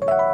you